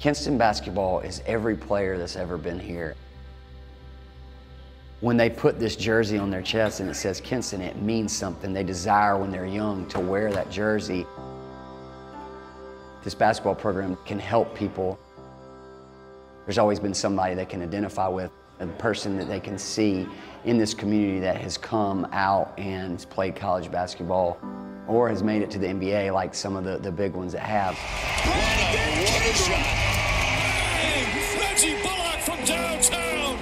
Kinston basketball is every player that's ever been here. When they put this jersey on their chest and it says Kinston, it means something. They desire when they're young to wear that jersey. This basketball program can help people. There's always been somebody they can identify with, a person that they can see in this community that has come out and played college basketball or has made it to the NBA like some of the, the big ones that have. Reggie Bullock from downtown.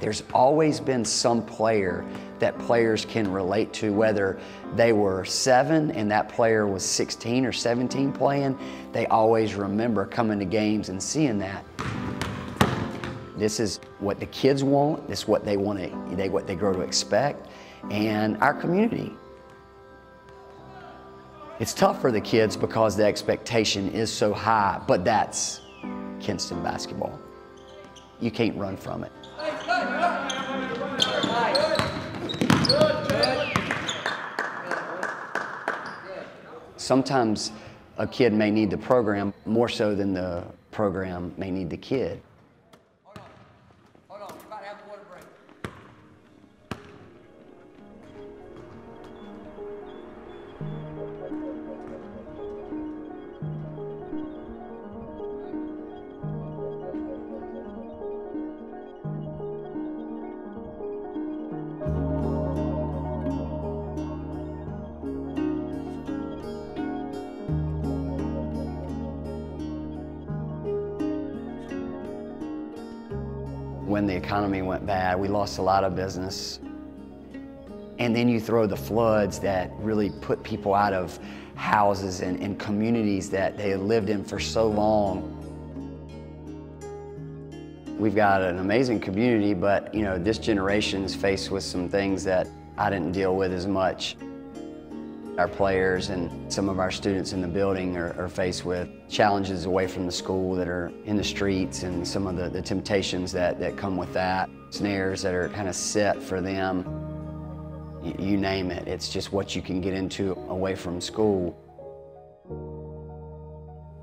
There's always been some player that players can relate to, whether they were seven and that player was 16 or 17 playing, they always remember coming to games and seeing that. This is what the kids want, this is what they want to, they, what they grow to expect, and our community. It's tough for the kids because the expectation is so high, but that's Kinston basketball. You can't run from it. Sometimes a kid may need the program more so than the program may need the kid. When the economy went bad, we lost a lot of business. And then you throw the floods that really put people out of houses and, and communities that they had lived in for so long. We've got an amazing community, but you know, this generation is faced with some things that I didn't deal with as much. Our players and some of our students in the building are, are, faced with challenges away from the school that are in the streets and some of the, the temptations that, that come with that, snares that are kind of set for them. You, you name it, it's just what you can get into away from school.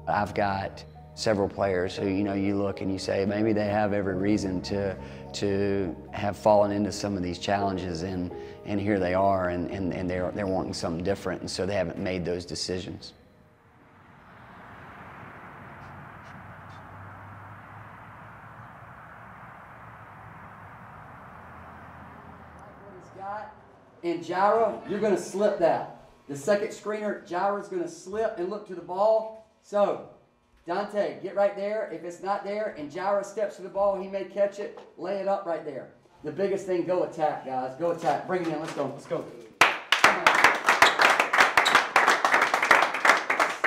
I've got several players who, you know, you look and you say maybe they have every reason to, to have fallen into some of these challenges and, and here they are and, and, and they're, they're wanting something different and so they haven't made those decisions. And Jira, you're going to slip that. The second screener, Jira's going to slip and look to the ball. So, Dante, get right there. If it's not there and Jira steps to the ball, he may catch it. Lay it up right there. The biggest thing, go attack, guys. Go attack. Bring it in. Let's go. Let's go.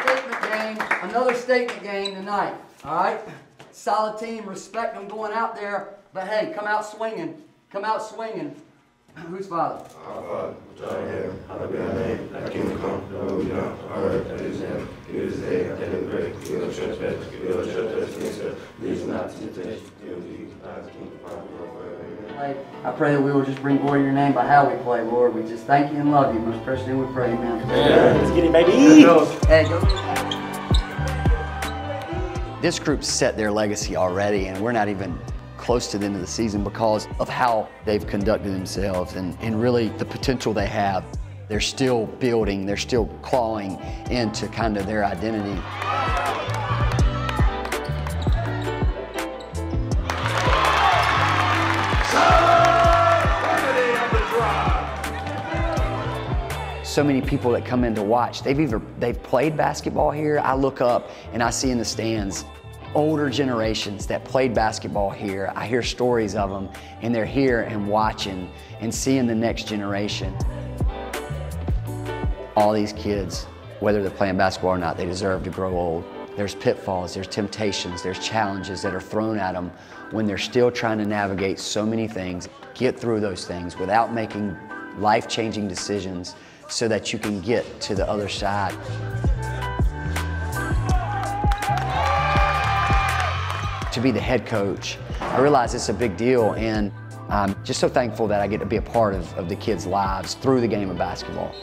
Statement game. Another statement game tonight. All right? Solid team. Respect them going out there. But hey, come out swinging. Come out swinging. Who's father? Our Father, which art in heaven, hallowed be thy name. Thy kingdom come, thy will be done, on earth as it is in heaven. Give us this day our daily bread. Forgive us our trespasses, forgive us our trespasses against us. Lead us not into temptation, but deliver us from evil. Thine is the kingdom, the power, and glory forever. Amen. play. I pray that we will just bring glory to your name by how we play, Lord. We just thank you and love you. Most precious name we pray, amen. Let's get it, baby. Hey, go. This group set their legacy already, and we're not even close to the end of the season because of how they've conducted themselves and, and really the potential they have. They're still building, they're still clawing into kind of their identity. so many people that come in to watch. They've either they've played basketball here. I look up and I see in the stands older generations that played basketball here. I hear stories of them and they're here and watching and seeing the next generation. All these kids, whether they're playing basketball or not, they deserve to grow old. There's pitfalls, there's temptations, there's challenges that are thrown at them when they're still trying to navigate so many things. Get through those things without making life-changing decisions so that you can get to the other side. To be the head coach, I realize it's a big deal and I'm just so thankful that I get to be a part of, of the kids' lives through the game of basketball.